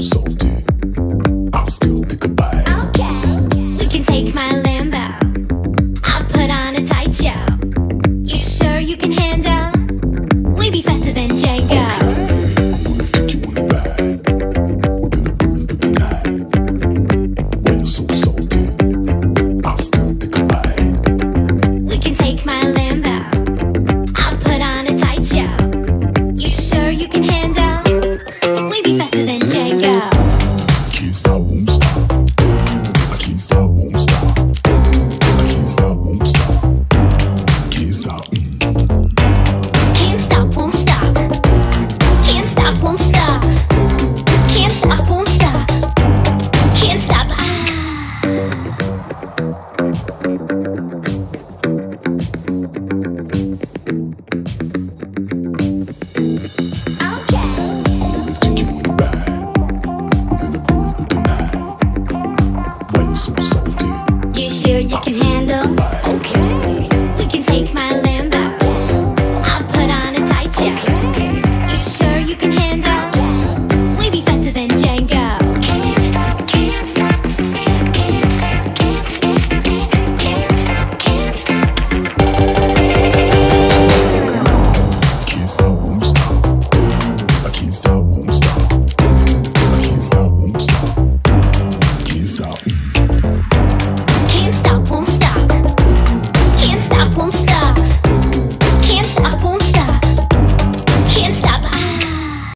salty. está o Boomstar. Aqui está o Boomstar. Aqui está o Boomstar. Aqui está o out.